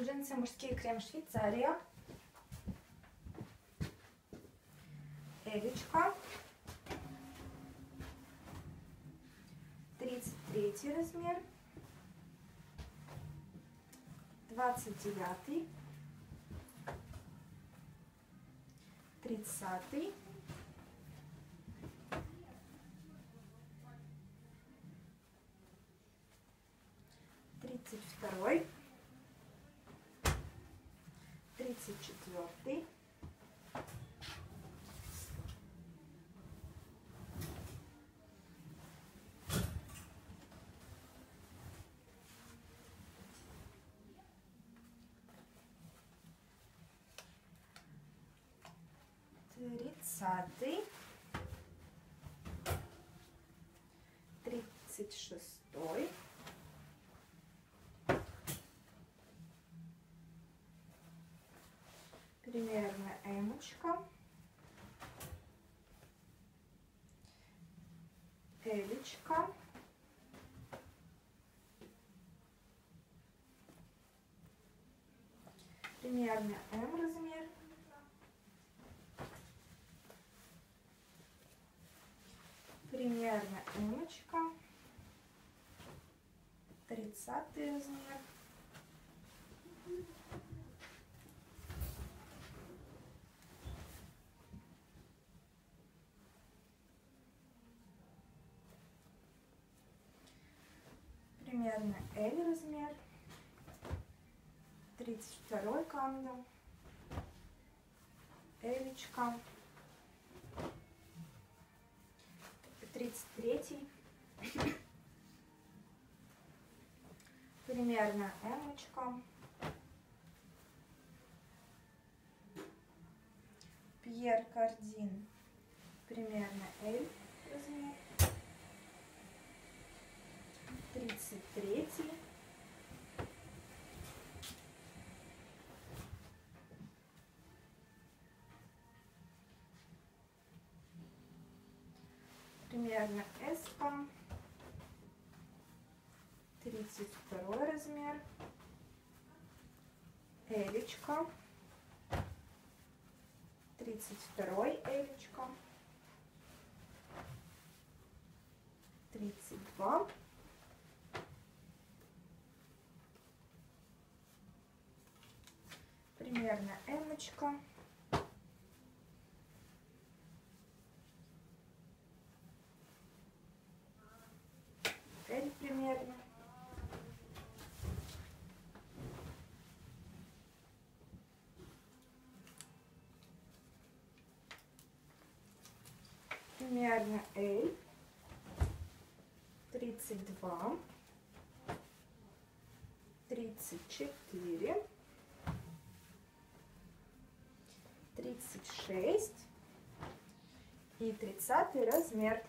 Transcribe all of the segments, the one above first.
Джинсы мужские крем Швейцария. Элечка. 33 размер. 29. 30. Тридцать второй. тридцать четвертый, тридцатый, тридцать шестой. примерно эмочка, элечка, примерно М размер, примерно эмочка, тридцатый размер, примерно L размер, 32 канда, Элечка, 33 примерно Эмочка, Пьер Кардин, примерно L размер, третье. Примерно эспа. 32 размер. Элечка. 32 элечка. 32 наверное, эмочка. Эль примерно. Примерно Эль. 32. 34. 36 и 30 размер.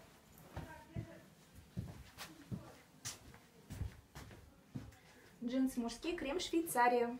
Джинсы мужские, крем Швейцария.